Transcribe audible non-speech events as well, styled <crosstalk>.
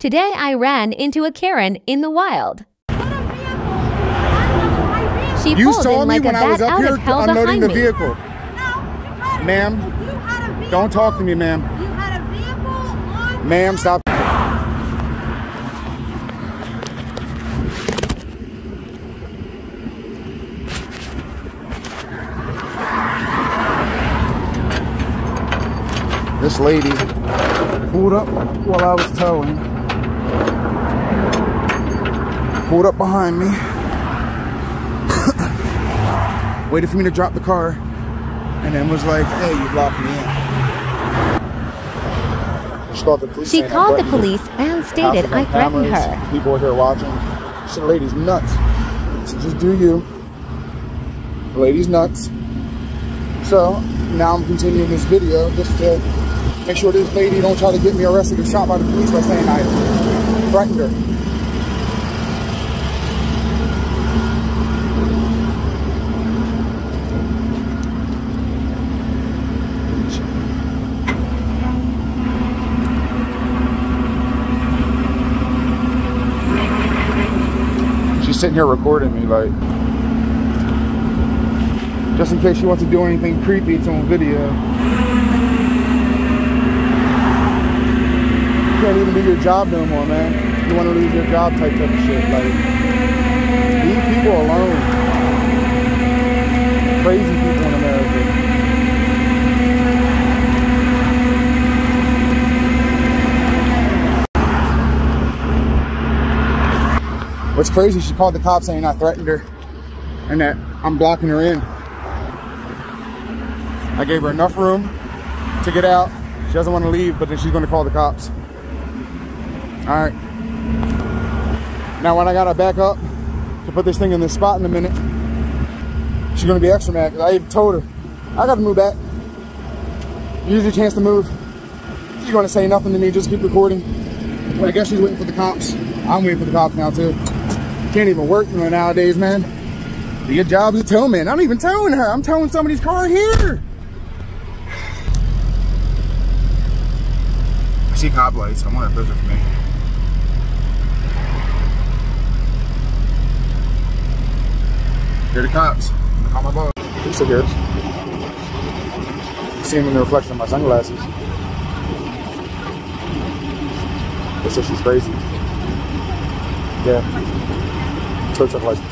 Today I ran into a Karen in the wild. She You pulled saw in me like when I was up out here unloading the me. vehicle. Ma'am, don't talk to me, ma'am. Ma'am, stop. This lady pulled up while I was towing. Pulled up behind me. <coughs> Waited for me to drop the car. And then was like, hey, you blocked me in. She called the police. She called the police and stated I threatened cameras, her. People here watching. So the lady's nuts. So just do you. The lady's nuts. So now I'm continuing this video just to make sure this lady don't try to get me arrested or shot by the police by saying I threatened her. Sitting here recording me like just in case she wants to do anything creepy, it's on video. You can't even do your job no more, man. You want to lose your job type of shit. Like, leave people alone. Crazy people in America. What's crazy, she called the cops saying I threatened her and that I'm blocking her in. I gave her enough room to get out. She doesn't want to leave, but then she's going to call the cops. All right. Now, when I got to back up to put this thing in this spot in a minute, she's going to be extra mad I even told her, I got to move back. Use your chance to move. She's going to say nothing to me, just keep recording. I guess she's waiting for the cops. I'm waiting for the cops now, too. Can't even work you nowadays, man. Your job is a towman. I'm even towing her. I'm towing somebody's car here. I see cop lights. I wonder if those are for me. Here the cops. I'm gonna call my boss. He's still here. See him in the reflection of my sunglasses. They said she's crazy. Yeah. согласен.